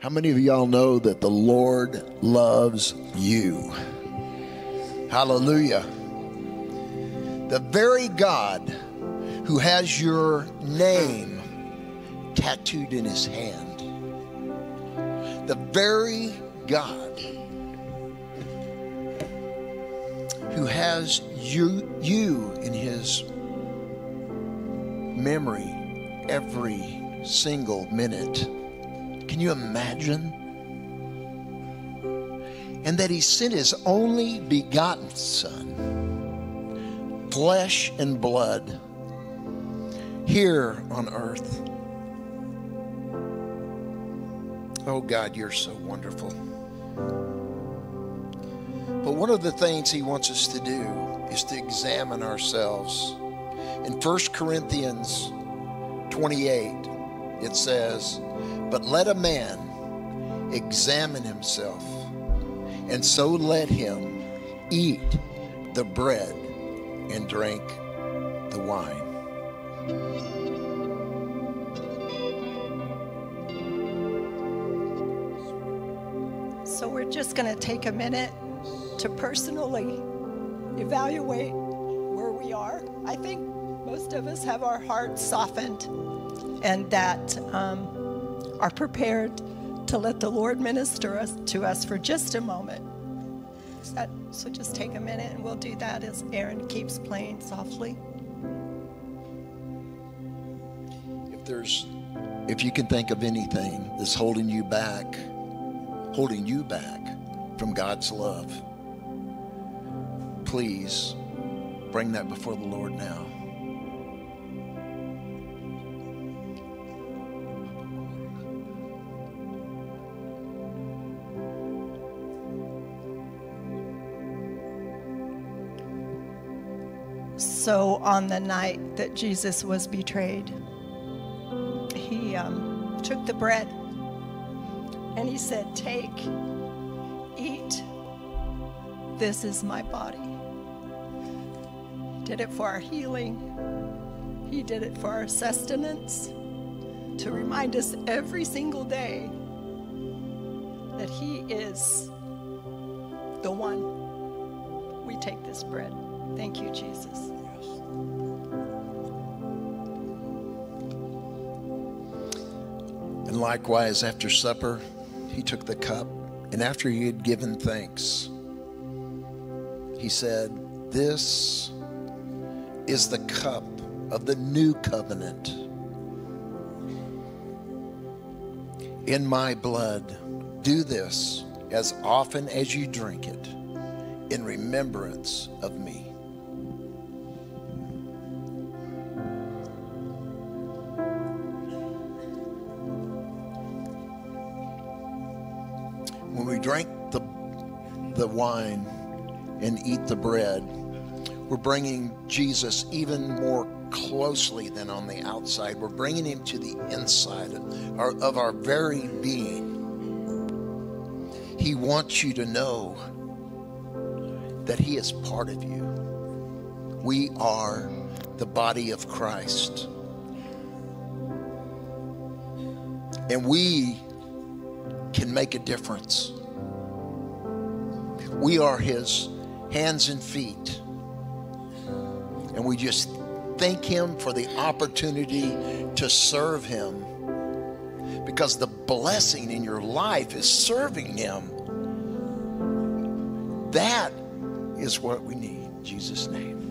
How many of y'all know that the Lord loves you? Hallelujah. The very God who has your name tattooed in his hand. The very God who has you, you in his memory every single minute. Can you imagine? And that he sent his only begotten Son, flesh and blood, here on earth. Oh God, you're so wonderful. But one of the things he wants us to do is to examine ourselves. In 1 Corinthians 28, it says, But let a man examine himself, and so let him eat the bread and drink the wine. So we're just going to take a minute to personally evaluate where we are. I think most of us have our hearts softened and that um, are prepared to let the Lord minister us, to us for just a moment. That, so just take a minute and we'll do that as Aaron keeps playing softly. If there's, if you can think of anything that's holding you back, holding you back from God's love, please bring that before the Lord now. So, on the night that Jesus was betrayed, he um, took the bread and he said, Take, eat, this is my body. He did it for our healing, he did it for our sustenance, to remind us every single day that he is the one. We take this bread. Thank you, Jesus. And likewise, after supper, he took the cup, and after he had given thanks, he said, This is the cup of the new covenant in my blood. Do this as often as you drink it in remembrance of me. Drink the, the wine and eat the bread, we're bringing Jesus even more closely than on the outside. We're bringing him to the inside of our, of our very being. He wants you to know that he is part of you. We are the body of Christ. And we can make a difference. We are his hands and feet. And we just thank him for the opportunity to serve him. Because the blessing in your life is serving him. That is what we need. In Jesus' name.